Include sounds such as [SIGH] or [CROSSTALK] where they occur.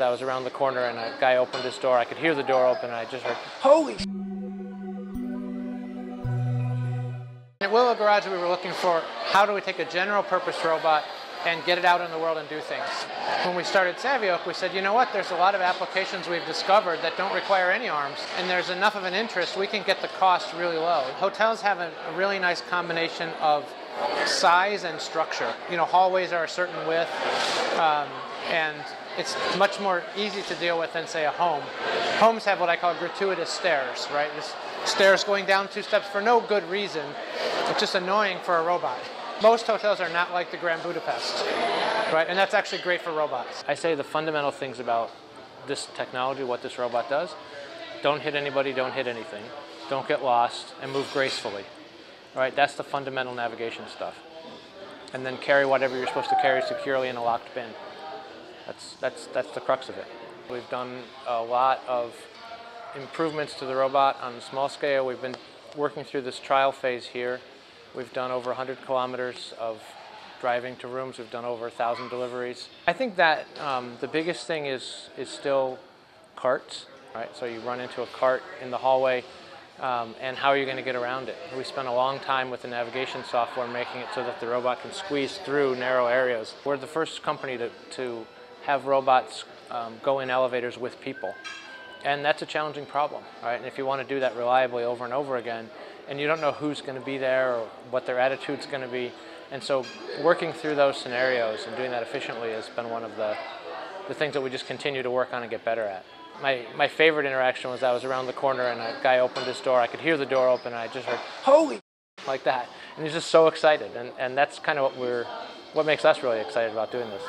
I was around the corner and a guy opened his door. I could hear the door open and I just heard, holy At Willow Garage, we were looking for how do we take a general purpose robot and get it out in the world and do things. When we started Savioke, we said, you know what, there's a lot of applications we've discovered that don't require any arms, and there's enough of an interest, we can get the cost really low. Hotels have a, a really nice combination of size and structure. You know, hallways are a certain width, um, and it's much more easy to deal with than, say, a home. Homes have what I call gratuitous stairs, right? This stairs going down two steps for no good reason. It's just annoying for a robot. Most hotels are not like the Grand Budapest, right? And that's actually great for robots. I say the fundamental things about this technology, what this robot does, don't hit anybody, don't hit anything, don't get lost, and move gracefully. Right? That's the fundamental navigation stuff. And then carry whatever you're supposed to carry securely in a locked bin. That's, that's, that's the crux of it. We've done a lot of improvements to the robot on a small scale. We've been working through this trial phase here. We've done over 100 kilometers of driving to rooms. We've done over 1,000 deliveries. I think that um, the biggest thing is, is still carts, right? So you run into a cart in the hallway, um, and how are you going to get around it? We spent a long time with the navigation software making it so that the robot can squeeze through narrow areas. We're the first company to, to have robots um, go in elevators with people. And that's a challenging problem, right? And if you want to do that reliably over and over again, and you don't know who's going to be there or what their attitude's going to be, and so working through those scenarios and doing that efficiently has been one of the, the things that we just continue to work on and get better at. My, my favorite interaction was I was around the corner and a guy opened his door. I could hear the door open and I just heard, holy, [LAUGHS] like that. And he's just so excited. And, and that's kind of what we're, what makes us really excited about doing this.